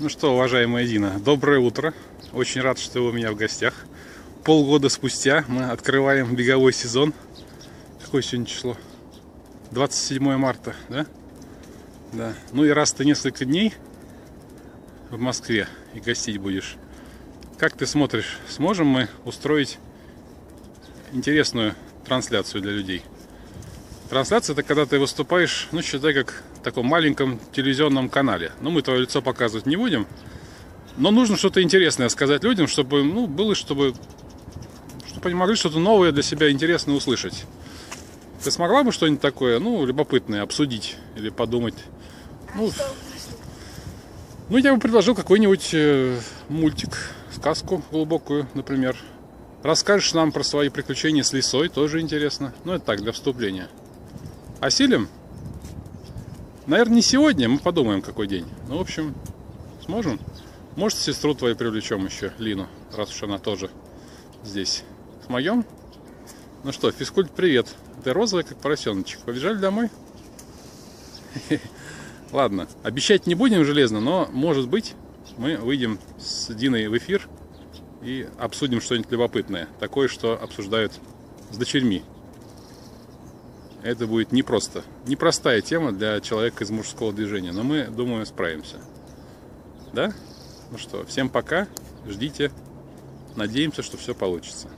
Ну что, уважаемая Дина, доброе утро. Очень рад, что вы у меня в гостях. Полгода спустя мы открываем беговой сезон. Какое сегодня число? 27 марта, да? Да. Ну и раз ты несколько дней в Москве и гостить будешь, как ты смотришь, сможем мы устроить интересную трансляцию для людей? Трансляция это когда ты выступаешь, ну считай, как в таком маленьком телевизионном канале. Ну, мы твое лицо показывать не будем. Но нужно что-то интересное сказать людям, чтобы, ну, было, чтобы, чтобы они могли что-то новое для себя интересное услышать. Ты смогла бы что-нибудь такое, ну, любопытное обсудить или подумать? Ну, ну я бы предложил какой-нибудь э, мультик, сказку глубокую, например. Расскажешь нам про свои приключения с лисой, тоже интересно. Ну, это так, для вступления. Осилим? Наверное, не сегодня, мы подумаем, какой день. Ну, в общем, сможем. Может, сестру твою привлечем еще, Лину, раз уж она тоже здесь. Смоем? Ну что, физкульт, привет. Ты розовый, как поросеночек. Побежали домой? Ладно, обещать не будем железно, но, может быть, мы выйдем с Диной в эфир и обсудим что-нибудь любопытное. Такое, что обсуждают с дочерьми это будет непросто. Непростая тема для человека из мужского движения, но мы, думаю, справимся. Да? Ну что, всем пока, ждите, надеемся, что все получится.